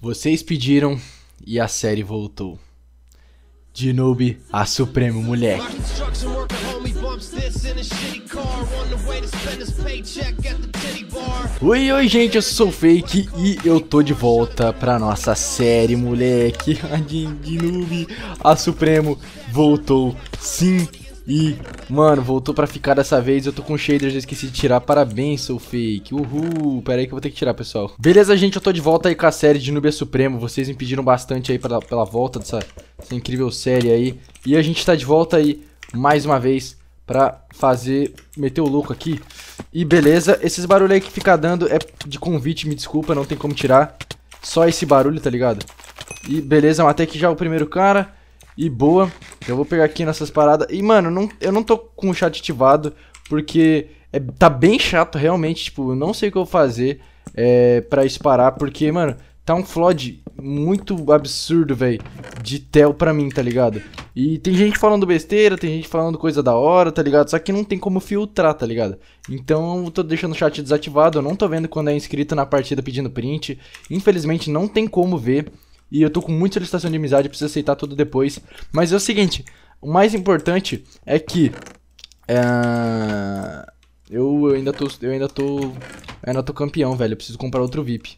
Vocês pediram e a série voltou. De noob a Supremo Moleque. Oi, oi, gente, eu sou o Fake e eu tô de volta pra nossa série, moleque. De, de noob a Supremo voltou, sim, e, mano, voltou pra ficar dessa vez. Eu tô com shaders, eu esqueci de tirar. Parabéns, sou fake. Uhul. Pera aí que eu vou ter que tirar, pessoal. Beleza, gente, eu tô de volta aí com a série de Nubia Supremo. Vocês me pediram bastante aí pela, pela volta dessa, dessa incrível série aí. E a gente tá de volta aí, mais uma vez, pra fazer... Meter o louco aqui. E beleza, esses barulhos aí que fica dando é de convite, me desculpa, não tem como tirar. Só esse barulho, tá ligado? E beleza, matei aqui já o primeiro cara. E boa. Eu vou pegar aqui nessas paradas. E, mano, não, eu não tô com o chat ativado, porque é, tá bem chato, realmente. Tipo, eu não sei o que eu vou fazer é, pra isso parar, porque, mano, tá um flood muito absurdo, velho, de tel pra mim, tá ligado? E tem gente falando besteira, tem gente falando coisa da hora, tá ligado? Só que não tem como filtrar, tá ligado? Então eu tô deixando o chat desativado, eu não tô vendo quando é inscrito na partida pedindo print. Infelizmente não tem como ver. E eu tô com muita solicitação de amizade, preciso aceitar tudo depois. Mas é o seguinte, o mais importante é que... É... Eu ainda tô... Eu ainda tô... Ainda tô campeão, velho. Eu preciso comprar outro VIP.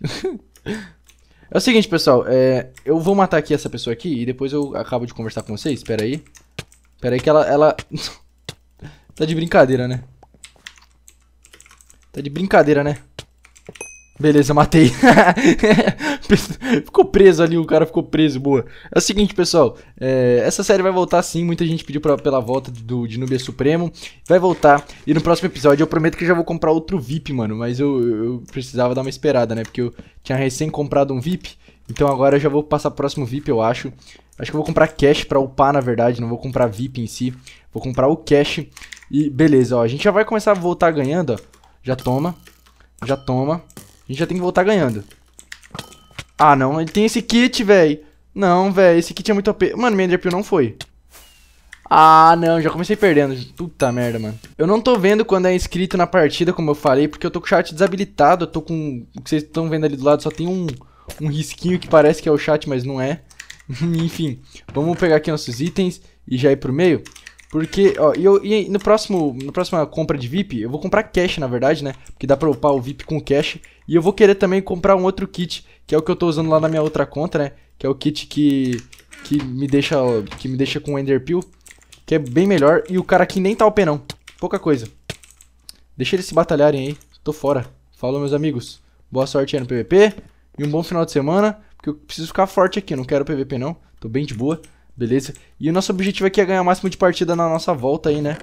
é o seguinte, pessoal. É... Eu vou matar aqui essa pessoa aqui e depois eu acabo de conversar com vocês. Espera aí. Espera aí que ela... ela... tá de brincadeira, né? Tá de brincadeira, né? Beleza, matei. ficou preso ali, o cara ficou preso, boa. É o seguinte, pessoal, é, essa série vai voltar sim, muita gente pediu pra, pela volta do, de Nubia Supremo. Vai voltar, e no próximo episódio eu prometo que eu já vou comprar outro VIP, mano. Mas eu, eu precisava dar uma esperada, né, porque eu tinha recém comprado um VIP. Então agora eu já vou passar pro próximo VIP, eu acho. Acho que eu vou comprar cash pra upar, na verdade, não vou comprar VIP em si. Vou comprar o cash e beleza, ó. A gente já vai começar a voltar ganhando, ó. Já toma, já toma. A gente já tem que voltar ganhando. Ah, não. Ele tem esse kit, velho. Não, velho. Esse kit é muito OP. Mano, minha Enderpeel não foi. Ah, não. Já comecei perdendo. Puta merda, mano. Eu não tô vendo quando é inscrito na partida, como eu falei, porque eu tô com o chat desabilitado. Eu tô com... O que vocês estão vendo ali do lado só tem um, um risquinho que parece que é o chat, mas não é. Enfim. Vamos pegar aqui nossos itens e já ir pro meio. Porque, ó, e, eu, e no próximo, na próxima compra de VIP, eu vou comprar cash, na verdade, né? Porque dá pra upar o VIP com cash. E eu vou querer também comprar um outro kit, que é o que eu tô usando lá na minha outra conta, né? Que é o kit que, que me deixa que me deixa com Ender Peel, que é bem melhor. E o cara aqui nem tá OP não, pouca coisa. Deixa eles se batalharem aí, tô fora. Falou, meus amigos. Boa sorte aí no PVP e um bom final de semana, porque eu preciso ficar forte aqui, não quero PVP não, tô bem de boa. Beleza? E o nosso objetivo aqui é ganhar o máximo de partida na nossa volta aí, né?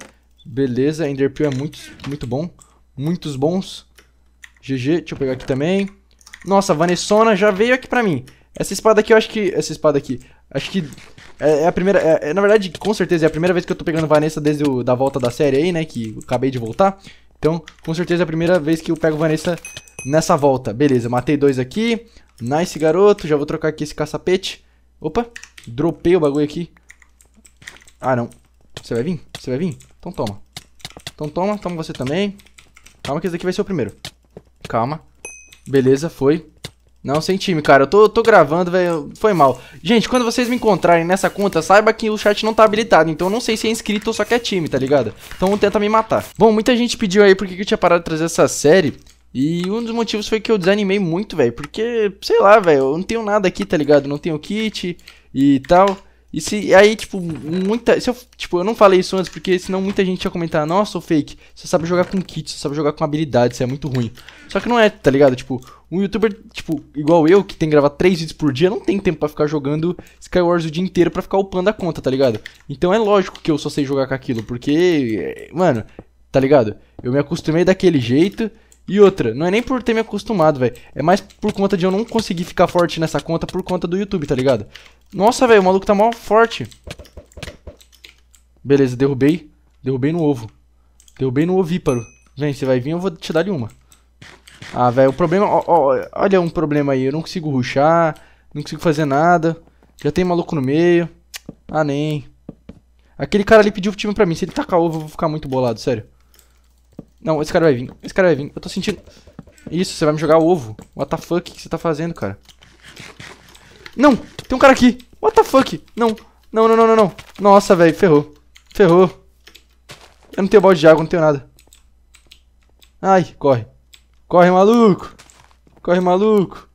Beleza, Enderpeel é muito, muito bom. Muitos bons. GG, deixa eu pegar aqui também. Nossa, Vanessona já veio aqui pra mim. Essa espada aqui, eu acho que... Essa espada aqui, acho que... É, é a primeira... É, é, na verdade, com certeza, é a primeira vez que eu tô pegando Vanessa desde o, da volta da série aí, né? Que acabei de voltar. Então, com certeza é a primeira vez que eu pego Vanessa nessa volta. Beleza, matei dois aqui. Nice, garoto. Já vou trocar aqui esse caçapete. Opa, dropei o bagulho aqui. Ah, não. Você vai vir? Você vai vir? Então toma. Então toma, toma você também. Calma que esse daqui vai ser o primeiro. Calma. Beleza, foi. Não, sem time, cara. Eu tô, tô gravando, velho. Foi mal. Gente, quando vocês me encontrarem nessa conta, saiba que o chat não tá habilitado. Então eu não sei se é inscrito ou só quer time, tá ligado? Então tenta me matar. Bom, muita gente pediu aí porque eu tinha parado de trazer essa série. E um dos motivos foi que eu desanimei muito, velho. Porque, sei lá, velho, eu não tenho nada aqui, tá ligado? Não tenho kit e tal. E se aí, tipo, muita. Se eu, tipo, eu não falei isso antes, porque senão muita gente ia comentar, nossa, fake, você sabe jogar com kit, você sabe jogar com habilidade, isso é muito ruim. Só que não é, tá ligado? Tipo, um youtuber, tipo, igual eu, que tem que gravar 3 vídeos por dia, não tem tempo pra ficar jogando Skywars o dia inteiro pra ficar upando a conta, tá ligado? Então é lógico que eu só sei jogar com aquilo, porque, mano, tá ligado? Eu me acostumei daquele jeito. E outra, não é nem por ter me acostumado, velho. É mais por conta de eu não conseguir ficar forte nessa conta por conta do YouTube, tá ligado? Nossa, velho, o maluco tá mal forte. Beleza, derrubei. Derrubei no ovo. Derrubei no ovíparo. Vem, você vai vir, eu vou te dar ali uma. Ah, velho, o problema... Ó, ó, olha um problema aí. Eu não consigo ruxar. Não consigo fazer nada. Já tem maluco no meio. Ah, nem. Aquele cara ali pediu o time pra mim. Se ele tacar ovo, eu vou ficar muito bolado, sério. Não, esse cara vai vir. Esse cara vai vir. Eu tô sentindo... Isso, você vai me jogar ovo. What the fuck? O que você tá fazendo, cara? Não, tem um cara aqui. What the fuck? Não, não, não, não, não, não. Nossa, velho, ferrou. Ferrou. Eu não tenho balde de água, não tenho nada. Ai, corre. Corre, maluco. Corre, maluco.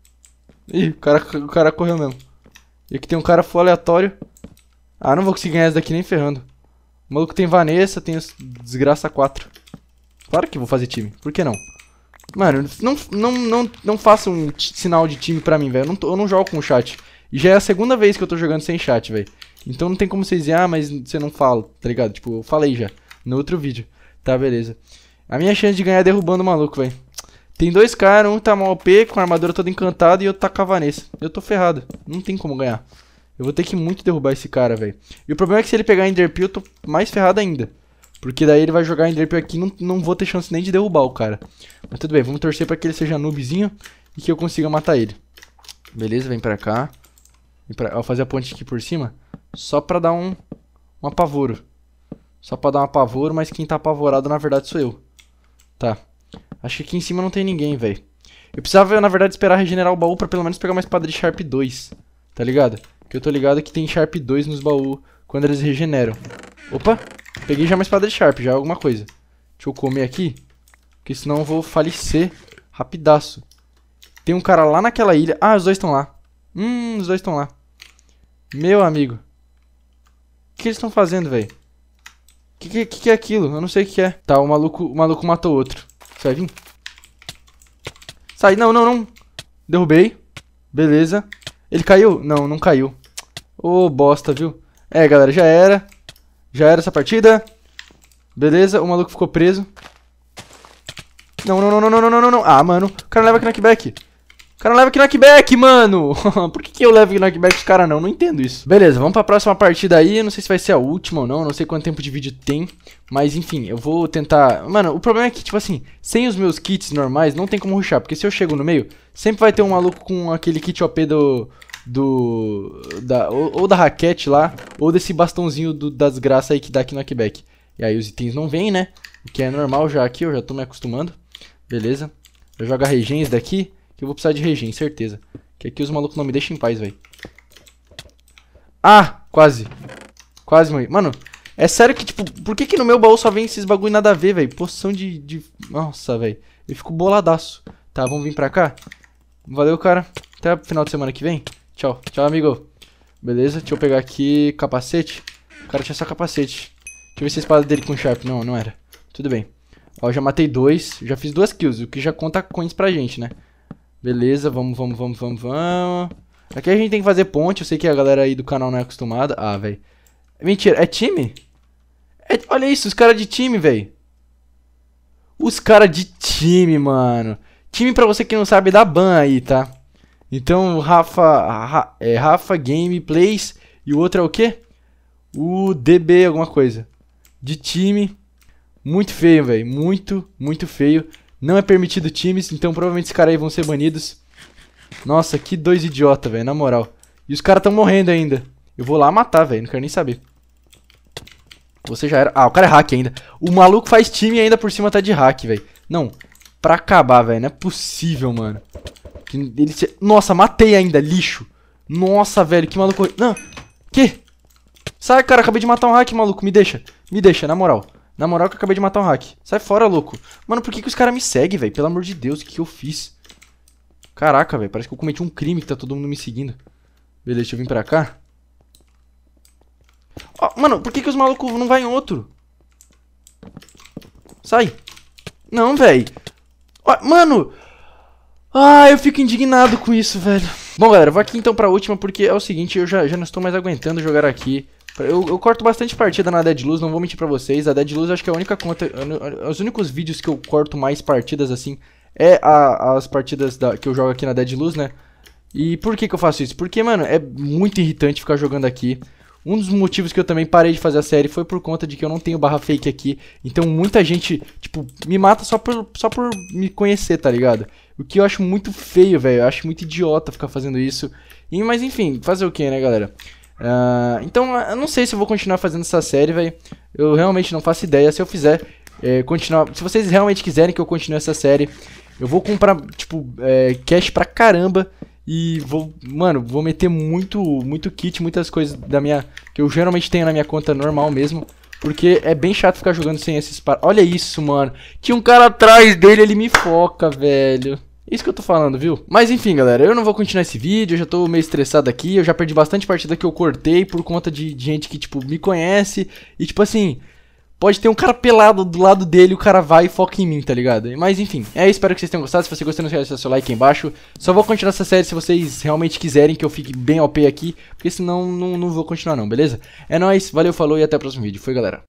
Ih, o cara, o cara correu mesmo. E aqui tem um cara full aleatório. Ah, não vou conseguir ganhar essa daqui nem ferrando. O maluco tem Vanessa, tem desgraça 4. Claro que vou fazer time. Por que não? Mano, não, não, não, não faça um sinal de time pra mim, velho. Eu, eu, não jogo com chat. E já é a segunda vez que eu tô jogando sem chat, velho. Então não tem como vocês dizer, ah, mas você não fala, tá ligado? Tipo, eu falei já no outro vídeo. Tá, beleza. A minha chance de ganhar é derrubando o maluco, velho. Tem dois caras, um tá mal OP, com a armadura toda encantada, e outro tá Vanessa. Eu tô ferrado. Não tem como ganhar. Eu vou ter que muito derrubar esse cara, velho. E o problema é que se ele pegar Enderpeel, eu tô mais ferrado ainda. Porque daí ele vai jogar Enderpeel aqui não, não vou ter chance nem de derrubar o cara. Mas tudo bem, vamos torcer pra que ele seja noobzinho e que eu consiga matar ele. Beleza, vem pra cá. Vem pra... Vou fazer a ponte aqui por cima. Só pra dar um, um apavoro. Só pra dar um apavoro, mas quem tá apavorado na verdade sou eu. Tá. Acho que aqui em cima não tem ninguém, velho. Eu precisava, na verdade, esperar regenerar o baú pra pelo menos pegar uma espada de Sharp 2. Tá ligado? Que eu tô ligado que tem Sharp 2 nos baús quando eles regeneram. Opa! Peguei já uma espada de Sharp, já é alguma coisa. Deixa eu comer aqui. Porque senão eu vou falecer rapidaço. Tem um cara lá naquela ilha. Ah, os dois estão lá. Hum, os dois estão lá. Meu amigo. O que eles estão fazendo, velho? O que, que, que, é aquilo? Eu não sei o que é. Tá, o maluco, o maluco matou outro. Vir? Sai, não, não, não. Derrubei. Beleza. Ele caiu? Não, não caiu. Ô, oh, bosta, viu? É, galera, já era. Já era essa partida. Beleza, o maluco ficou preso. Não, não, não, não, não, não, não, não. Ah, mano, o cara leva knockback. O cara leva knockback, mano. Por que, que eu levo knockback os cara não? Não entendo isso. Beleza, vamos pra próxima partida aí. Não sei se vai ser a última ou não. Não sei quanto tempo de vídeo tem. Mas, enfim, eu vou tentar... Mano, o problema é que, tipo assim, sem os meus kits normais, não tem como rushar. Porque se eu chego no meio, sempre vai ter um maluco com aquele kit OP do... Do... Da, ou, ou da raquete lá, ou desse bastãozinho do, das graças aí que dá aqui no knockback. E aí os itens não vêm, né? O que é normal já aqui, eu já tô me acostumando. Beleza. Eu jogo a regens daqui. Que eu vou precisar de regen, certeza. Que aqui os malucos não me deixam em paz, velho. Ah, quase. Quase morri. Mano, é sério que, tipo, por que que no meu baú só vem esses bagulho nada a ver, velho? Poção de, de... Nossa, velho. Eu fico boladaço. Tá, vamos vir pra cá? Valeu, cara. Até o final de semana que vem. Tchau. Tchau, amigo. Beleza, deixa eu pegar aqui capacete. O cara tinha só capacete. Deixa eu ver se a espada dele com sharp. Não, não era. Tudo bem. Ó, já matei dois. Já fiz duas kills, o que já conta coins pra gente, né? Beleza, vamos, vamos, vamos, vamos, vamos. Aqui a gente tem que fazer ponte. Eu sei que a galera aí do canal não é acostumada. Ah, velho. Mentira, é time? É, olha isso, os caras de time, velho. Os caras de time, mano. Time pra você que não sabe da ban aí, tá? Então, Rafa, Ra, é, Rafa Gameplays e o outro é o quê? O DB alguma coisa. De time. Muito feio, velho. Muito, muito feio. Não é permitido times, então provavelmente esses caras aí vão ser banidos. Nossa, que dois idiota, velho, na moral. E os caras tão morrendo ainda. Eu vou lá matar, velho, não quero nem saber. Você já era... Ah, o cara é hack ainda. O maluco faz time e ainda por cima tá de hack, velho. Não, pra acabar, velho, não é possível, mano. Ele se... Nossa, matei ainda, lixo. Nossa, velho, que maluco... Não, que? Sai, cara, acabei de matar um hack, maluco, me deixa. Me deixa, na moral. Na moral que eu acabei de matar um hack. Sai fora, louco. Mano, por que, que os caras me seguem, velho? Pelo amor de Deus, o que, que eu fiz? Caraca, velho. Parece que eu cometi um crime que tá todo mundo me seguindo. Beleza, deixa eu vir pra cá. Oh, mano, por que, que os malucos não vai em outro? Sai. Não, velho. Oh, mano. Ah, eu fico indignado com isso, velho. Bom, galera, vou aqui então pra última, porque é o seguinte, eu já, já não estou mais aguentando jogar aqui. Eu, eu, corto bastante partida na Dead Luz, não vou mentir pra vocês. A Dead Luz acho que é a única conta. Os únicos vídeos que eu corto mais partidas assim é a, as partidas da, que eu jogo aqui na Dead Luz, né? E por que, que eu faço isso? Porque, mano, é muito irritante ficar jogando aqui. Um dos motivos que eu também parei de fazer a série foi por conta de que eu não tenho barra fake aqui. Então muita gente, tipo, me mata só por, só por me conhecer, tá ligado? O que eu acho muito feio, velho. Eu acho muito idiota ficar fazendo isso. E, mas enfim, fazer o que, né, galera? Uh, então, eu não sei se eu vou continuar fazendo essa série, velho. Eu realmente não faço ideia. Se eu fizer, é, continuar. Se vocês realmente quiserem que eu continue essa série, eu vou comprar, tipo, é, cash pra caramba. E vou, mano, vou meter muito, muito kit, muitas coisas da minha. Que eu geralmente tenho na minha conta normal mesmo. Porque é bem chato ficar jogando sem esses par... Olha isso, mano. Tinha um cara atrás dele, ele me foca, velho. Isso que eu tô falando, viu? Mas enfim, galera, eu não vou continuar esse vídeo, eu já tô meio estressado aqui, eu já perdi bastante partida que eu cortei por conta de, gente que, tipo, me conhece e, tipo assim, pode ter um cara pelado do lado dele, o cara vai e foca em mim, tá ligado? Mas enfim, é isso, espero que vocês tenham gostado, se você gostou, não esqueça de deixar seu like aí embaixo. Só vou continuar essa série se vocês realmente quiserem que eu fique bem OP aqui, porque senão não, não vou continuar não, beleza? É nóis, valeu, falou e até o próximo vídeo. Foi, galera.